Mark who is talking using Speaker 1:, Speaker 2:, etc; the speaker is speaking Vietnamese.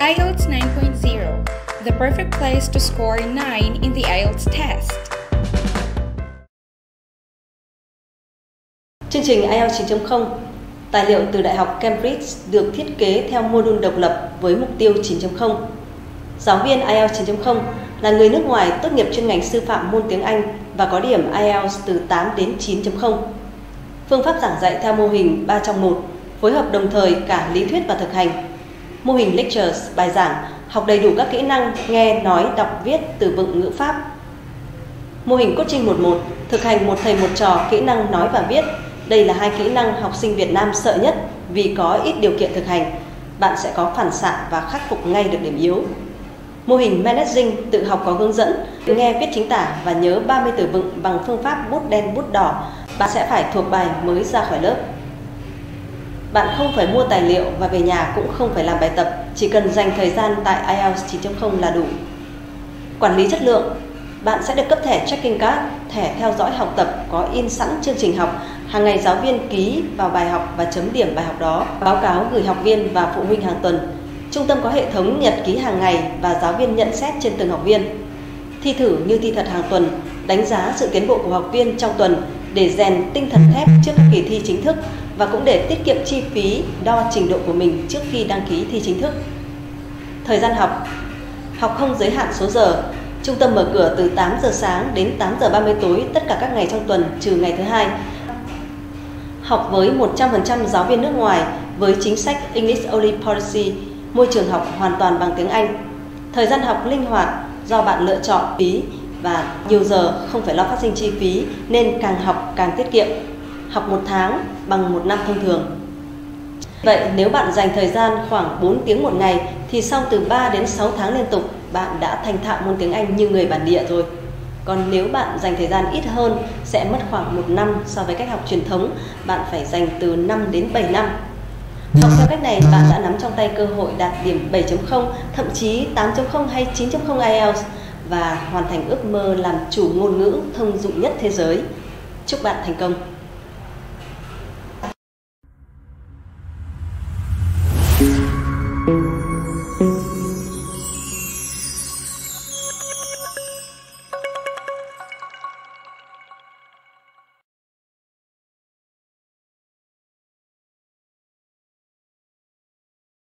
Speaker 1: IELTS 9.0, the perfect place to score 9 in the IELTS test.
Speaker 2: Chương trình IELTS 9.0 Tài liệu từ Đại học Cambridge được thiết kế theo mô đun độc lập với mục tiêu 9.0. Giáo viên IELTS 9.0 là người nước ngoài tốt nghiệp chuyên ngành sư phạm môn tiếng Anh và có điểm IELTS từ 8 đến 9.0. Phương pháp giảng dạy theo mô hình 3 trong 1, phối hợp đồng thời cả lý thuyết và thực hành. Mô hình lectures, bài giảng, học đầy đủ các kỹ năng nghe, nói, đọc, viết, từ vựng ngữ pháp. Mô hình coaching 11, thực hành một thầy một trò kỹ năng nói và viết. Đây là hai kỹ năng học sinh Việt Nam sợ nhất vì có ít điều kiện thực hành. Bạn sẽ có phản xạ và khắc phục ngay được điểm yếu. Mô hình Managing tự học có hướng dẫn, nghe viết chính tả và nhớ 30 từ vựng bằng phương pháp bút đen bút đỏ. Bạn sẽ phải thuộc bài mới ra khỏi lớp. Bạn không phải mua tài liệu và về nhà cũng không phải làm bài tập, chỉ cần dành thời gian tại IELTS 9.0 là đủ. Quản lý chất lượng bạn sẽ được cấp thẻ checking card, thẻ theo dõi học tập có in sẵn chương trình học. Hàng ngày giáo viên ký vào bài học và chấm điểm bài học đó, báo cáo gửi học viên và phụ huynh hàng tuần. Trung tâm có hệ thống nhật ký hàng ngày và giáo viên nhận xét trên từng học viên. Thi thử như thi thật hàng tuần, đánh giá sự tiến bộ của học viên trong tuần để rèn tinh thần thép trước các kỳ thi chính thức và cũng để tiết kiệm chi phí đo trình độ của mình trước khi đăng ký thi chính thức. Thời gian học Học không giới hạn số giờ, Trung tâm mở cửa từ 8 giờ sáng đến 8 giờ 30 tối tất cả các ngày trong tuần trừ ngày thứ hai. Học với 100% giáo viên nước ngoài với chính sách English Only Policy, môi trường học hoàn toàn bằng tiếng Anh. Thời gian học linh hoạt do bạn lựa chọn phí và nhiều giờ không phải lo phát sinh chi phí nên càng học càng tiết kiệm. Học một tháng bằng một năm thông thường. Vậy nếu bạn dành thời gian khoảng 4 tiếng một ngày thì sau từ 3 đến 6 tháng liên tục bạn đã thành thạo môn tiếng Anh như người bản địa rồi. Còn nếu bạn dành thời gian ít hơn sẽ mất khoảng 1 năm so với cách học truyền thống, bạn phải dành từ 5 đến 7 năm. Học theo cách này bạn đã nắm trong tay cơ hội đạt điểm 7.0, thậm chí 8.0 hay 9.0 IELTS và hoàn thành ước mơ làm chủ ngôn ngữ thông dụng nhất thế giới. Chúc bạn thành công!